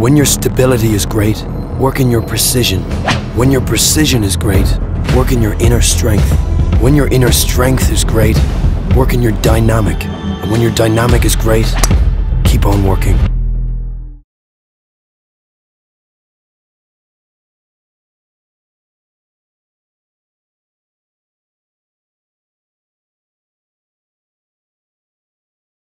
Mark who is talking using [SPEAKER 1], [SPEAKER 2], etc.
[SPEAKER 1] When your stability is great, work in your precision. When your precision is great, work in your inner strength. When your inner strength is great, work in your dynamic. And when your dynamic is great, keep on working.